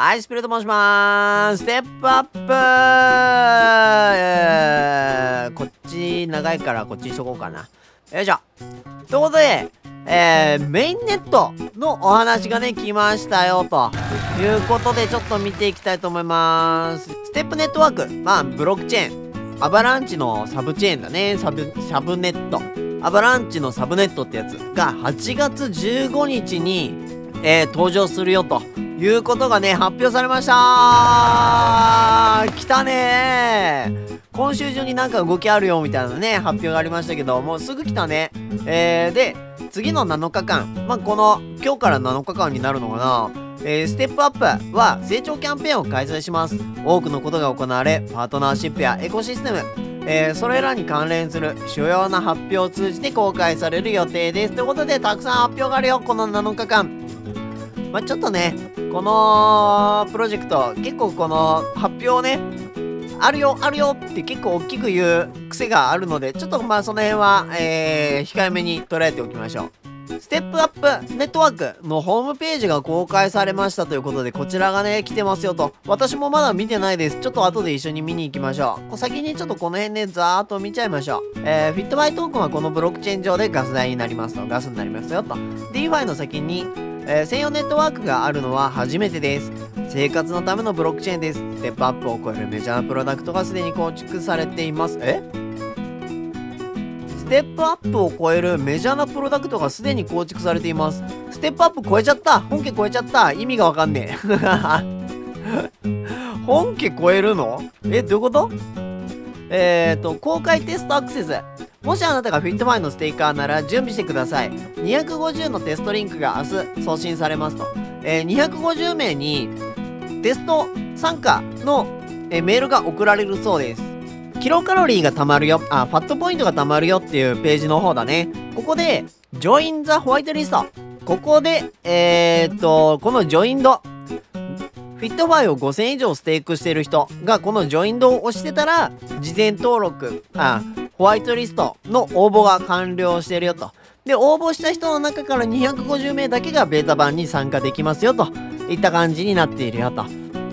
はい、スピルと申しまーす。ステップアップ、えー、こっち長いからこっちにしとこうかな。よいしょ。ということで、えー、メインネットのお話がね、来ましたよ、ということで、ちょっと見ていきたいと思います。ステップネットワーク、まあ、ブロックチェーン。アバランチのサブチェーンだね。サブ、サブネット。アバランチのサブネットってやつが8月15日に、えー、登場するよということがね、発表されました来たね今週中になんか動きあるよみたいなね、発表がありましたけど、もうすぐ来たね。えー、で、次の7日間、まあ、この、今日から7日間になるのかなえー、ステップアップは成長キャンペーンを開催します。多くのことが行われ、パートナーシップやエコシステム、えー、それらに関連する主要な発表を通じて公開される予定です。ということで、たくさん発表があるよ、この7日間。まあ、ちょっとね、このプロジェクト、結構この発表をね、あるよ、あるよって結構大きく言う癖があるので、ちょっとまあその辺は、えー、控えめに捉えておきましょう。ステップアップネットワークのホームページが公開されましたということで、こちらがね、来てますよと。私もまだ見てないです。ちょっと後で一緒に見に行きましょう。先にちょっとこの辺でザーっと見ちゃいましょう。えー、フィットバイトークンはこのブロックチェーン上でガス代になりますと。ガスになりますよと。DeFi の先に、えー、専用ネットワークがあるのは初めてです。生活のためのブロックチェーンです。ステップアップを超えるメジャーなプロダクトがすでに構築されています。え？ステップアップを超えるメジャーなプロダクトがすでに構築されています。ステップアップ超えちゃった本家超えちゃった意味がわかんねえ。本家超えるの？え、どういうこと？えっ、ー、と、公開テストアクセス。もしあなたがフィットファイのステーカーなら準備してください。250のテストリンクが明日送信されますと。えー、250名にテスト参加の、えー、メールが送られるそうです。キロカロリーが貯まるよ、あ、ファットポイントが貯まるよっていうページの方だね。ここで、Join the White List。ここで、えー、っと、この Joined。フィットファイを5000以上ステークしてる人がこの Joined を押してたら、事前登録、あ、ホワイトリストの応募が完了してるよと。で、応募した人の中から250名だけがベータ版に参加できますよといった感じになっているよと。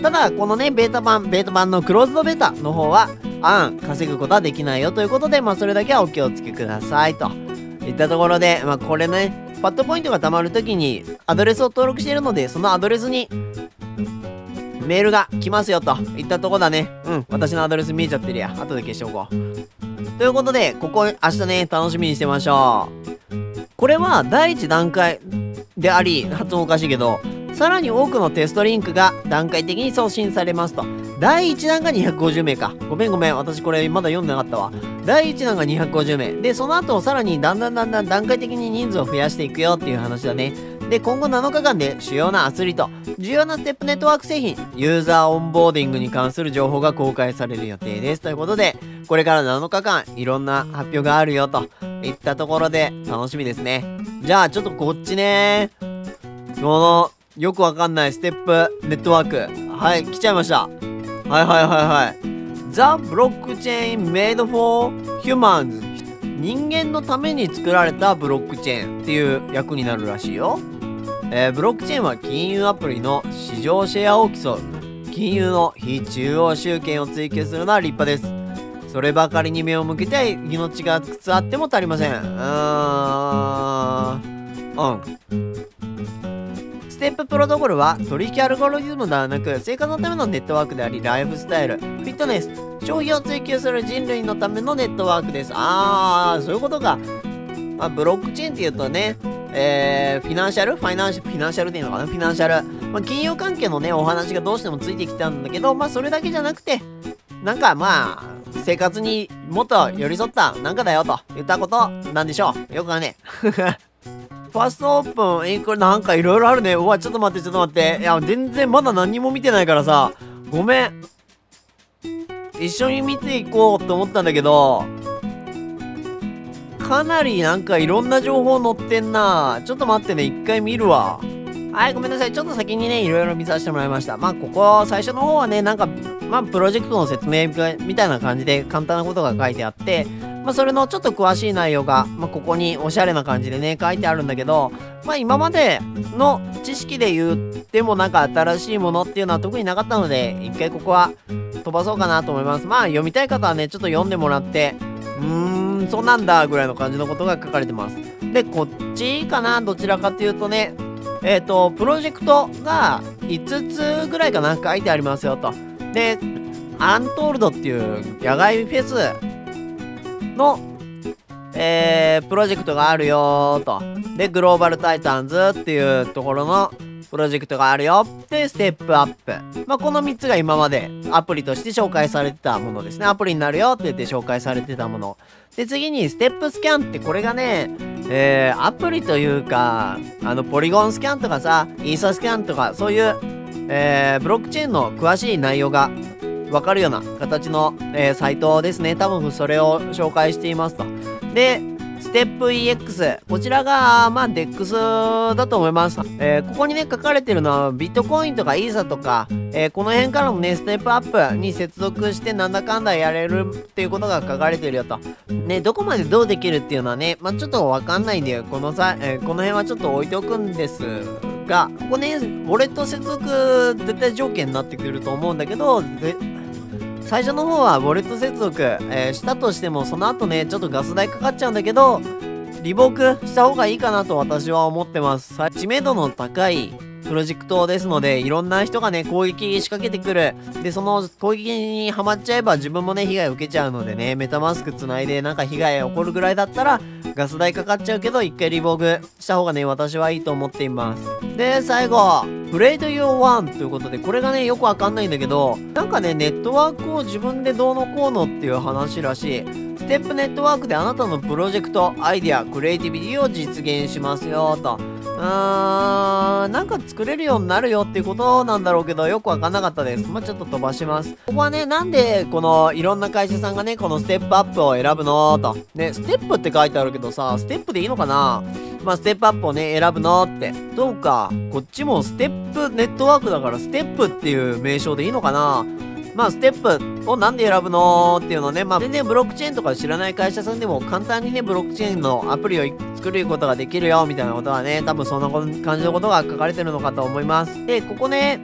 ただ、このね、ベータ版、ベータ版のクローズドベータの方は、あん、稼ぐことはできないよということで、まあ、それだけはお気をつけくださいと。いったところで、まあ、これね、パッドポイントが貯まるときに、アドレスを登録しているので、そのアドレスに、メールが来ますよといったとこだね。うん、私のアドレス見えちゃってるや。後で消しておこう。ということで、ここ明日ね、楽しみにしてましょう。これは第一段階であり、発音おかしいけど、さらに多くのテストリンクが段階的に送信されますと。第1弾が250名か。ごめんごめん。私これまだ読んでなかったわ。第1弾が250名。で、その後さらにだんだんだんだん段階的に人数を増やしていくよっていう話だね。で、今後7日間で主要なアスリート、重要なステップネットワーク製品、ユーザーオンボーディングに関する情報が公開される予定です。ということで、これから7日間、いろんな発表があるよといったところで楽しみですね。じゃあ、ちょっとこっちね。この、よくわかんないステップネットワーク。はい、来ちゃいました。はいはいはいはい。The Blockchain Made for Humans 人間のために作られたブロックチェーンっていう役になるらしいよ。えー、ブロックチェーンは金融アプリの市場シェアを競う金融の非中央集権を追求するのは立派です。そればかりに目を向けて命がつあっても足りません。うーん。うん。ステッププロトコルは取引アルゴリズムではなく生活のためのネットワークでありライフスタイル、フィットネス、消費を追求する人類のためのネットワークです。あー、そういうことか。まあ、ブロックチェーンって言うとね、えー、フィナンシャルファイナンシャル、フィナンシャルっていのかな？フィナンシャル。まあ、金融関係のね、お話がどうしてもついてきたんだけど、まあ、それだけじゃなくて、なんかまあ、生活にもっと寄り添ったなんかだよと言ったことなんでしょう。よくはね。ファーストオープン、え、これなんかいろいろあるね。うわ、ちょっと待って、ちょっと待って。いや、全然まだ何も見てないからさ。ごめん。一緒に見ていこうと思ったんだけど、かなりなんかいろんな情報載ってんな。ちょっと待ってね、一回見るわ。はい、ごめんなさい。ちょっと先にね、いろいろ見させてもらいました。まあ、ここ、最初の方はね、なんか、まあ、プロジェクトの説明みたいな感じで簡単なことが書いてあって、まあ、それのちょっと詳しい内容が、まあ、ここにおしゃれな感じでね、書いてあるんだけど、まあ、今までの知識で言ってもなんか新しいものっていうのは特になかったので、一回ここは飛ばそうかなと思います。まあ、読みたい方はね、ちょっと読んでもらって、うーん、そうなんだ、ぐらいの感じのことが書かれてます。で、こっちかな、どちらかというとね、えっ、ー、と、プロジェクトが5つぐらいかな、書いてありますよと。で、アントールドっていう野外フェスの、えー、プロジェクトがあるよと。で、グローバルタイタンズっていうところのプロジェクトがあるよで、ステップアップ。まあ、この3つが今までアプリとして紹介されてたものですね。アプリになるよって言って紹介されてたもの。で、次にステップスキャンってこれがね、えー、アプリというか、あの、ポリゴンスキャンとかさ、イーサスキャンとか、そういう、えー、ブロックチェーンの詳しい内容がわかるような形の、えー、サイトですね。多分それを紹介していますと。で、ステップ EX。こちらが、まあ、DEX だと思います。えー、ここにね、書かれてるのは、ビットコインとかイーサとか、えー、この辺からもね、ステップアップに接続してなんだかんだやれるっていうことが書かれてるよと。ね、どこまでどうできるっていうのはね、まあ、ちょっとわかんないんで、このさ、えー、この辺はちょっと置いておくんですが、ここね、ウォレット接続絶対条件になってくると思うんだけど、最初の方はウォレット接続、えー、したとしてもその後ねちょっとガス代かかっちゃうんだけどリボークした方がいいかなと私は思ってます。知名度の高いプロジェクトですので、いろんな人がね、攻撃仕掛けてくる。で、その攻撃にはまっちゃえば自分もね、被害を受けちゃうのでね、メタマスクつないでなんか被害起こるぐらいだったら、ガス代かかっちゃうけど、一回リボグした方がね、私はいいと思っています。で、最後、プレイド Your One ということで、これがね、よくわかんないんだけど、なんかね、ネットワークを自分でどうのこうのっていう話らしい。ステップネットワークであなたのプロジェクト、アイデア、クリエイティビティを実現しますよ、と。うーん、なんか作れるようになるよっていうことなんだろうけど、よくわかんなかったです。まあ、ちょっと飛ばします。ここはね、なんで、この、いろんな会社さんがね、このステップアップを選ぶの？と。ね、ステップって書いてあるけどさ、ステップでいいのかな？まあ、ステップアップをね、選ぶのって。どうか、こっちもステップネットワークだから、ステップっていう名称でいいのかな？まあ、ステップをなんで選ぶのっていうのね、まあ、全然ブロックチェーンとか知らない会社さんでも簡単にね、ブロックチェーンのアプリを作ることができるよ、みたいなことはね、多分そんな感じのことが書かれてるのかと思います。で、ここね、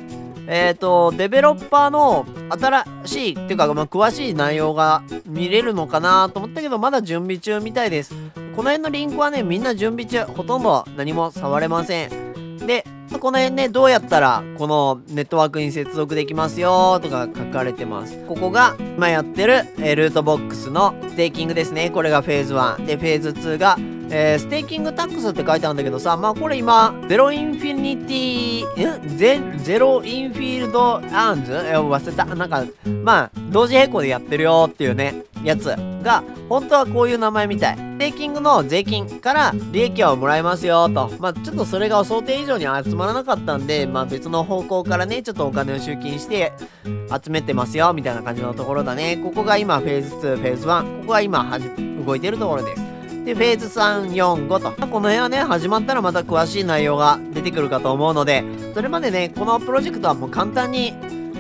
えっ、ー、と、デベロッパーの新しい、っていうか、まあ、詳しい内容が見れるのかなと思ったけど、まだ準備中みたいです。この辺のリンクはね、みんな準備中、ほとんど何も触れません。で、この辺ね、どうやったらこのネットワークに接続できますよとか書かれてます。ここが今やってる、え、ルートボックスのステーキングですね。これがフェーズ1。で、フェーズ2が、えー、ステーキングタックスって書いてあるんだけどさ、まあこれ今、ゼロインフィニティ、んゼゼロインフィールドアンズ？え忘れた。なんか、まあ、同時並行でやってるよっていうね、やつが、本当はこういう名前みたい。ステーキングの税金から利益をもらえますよと。まあちょっとそれが想定以上に集まらなかったんで、まあ別の方向からね、ちょっとお金を集金して集めてますよみたいな感じのところだね。ここが今フェーズ2、フェーズ1。ここが今動いてるところです。で、フェーズ3、4、5と。この辺はね、始まったらまた詳しい内容が出てくるかと思うので、それまでね、このプロジェクトはもう簡単に、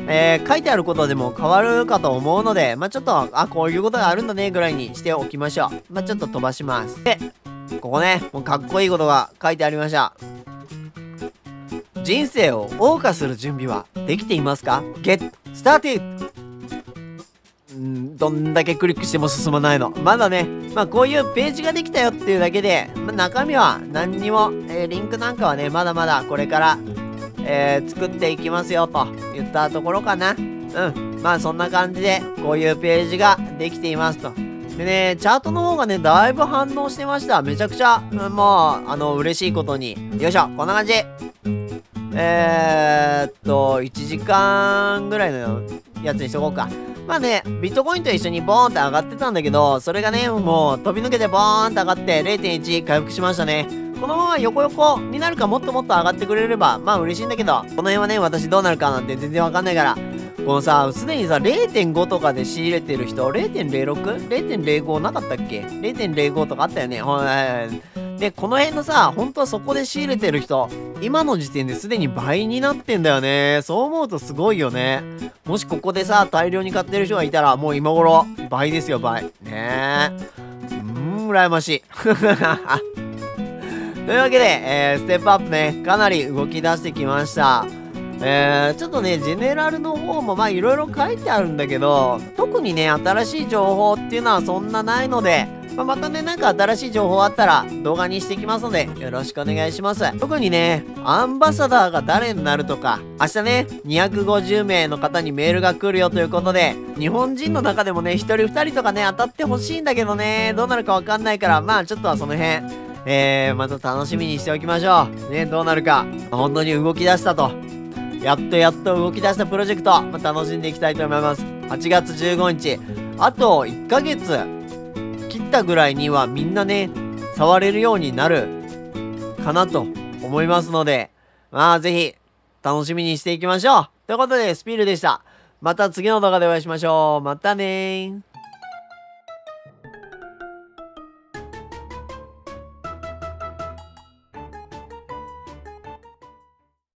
えー、書いてあることでも変わるかと思うので、まあ、ちょっと、あ、こういうことがあるんだね、ぐらいにしておきましょう。まあ、ちょっと飛ばします。で、ここね、もうかっこいいことが書いてありました。人生を謳歌する準備はできていますか ?Get started! どんだけクリックしても進まないの。まだね、まあこういうページができたよっていうだけで、まあ、中身は何にも、えー、リンクなんかはね、まだまだこれから、えー、作っていきますよと言ったところかな。うん。まあそんな感じで、こういうページができていますと。でね、チャートの方がね、だいぶ反応してました。めちゃくちゃ、うん、もう、あの、嬉しいことに。よいしょ、こんな感じ。えー、っと、1時間ぐらいのやつにしとこうか。まあね、ビットコインと一緒にボーンって上がってたんだけど、それがね、もう飛び抜けてボーンって上がって0.1回復しましたね。このまま横横になるかもっともっと上がってくれれば、まあ嬉しいんだけど、この辺はね、私どうなるかなんて全然わかんないから、このさ、すでにさ、0.5とかで仕入れてる人、0.06?0.05 なかったっけ ?0.05 とかあったよね。ほで、この辺のさ、本当はそこで仕入れてる人、今の時点ですでに倍になってんだよね。そう思うとすごいよね。もしここでさ、大量に買ってる人がいたら、もう今頃、倍ですよ、倍。ねえ。うん羨ましい。というわけで、えー、ステップアップね、かなり動き出してきました。えー、ちょっとね、ジェネラルの方もまあいろいろ書いてあるんだけど、特にね、新しい情報っていうのはそんなないので、まあ、またね、なんか新しい情報あったら動画にしていきますので、よろしくお願いします。特にね、アンバサダーが誰になるとか、明日ね、250名の方にメールが来るよということで、日本人の中でもね、1人2人とかね、当たってほしいんだけどね、どうなるかわかんないから、まあちょっとはその辺、えー、また楽しみにしておきましょう。ね、どうなるか。本当に動き出したと。やっとやっと動き出したプロジェクト、まあ、楽しんでいきたいと思います。8月15日、あと1ヶ月切ったぐらいにはみんなね、触れるようになるかなと思いますので、まあぜひ楽しみにしていきましょう。ということで、スピールでした。また次の動画でお会いしましょう。またねー。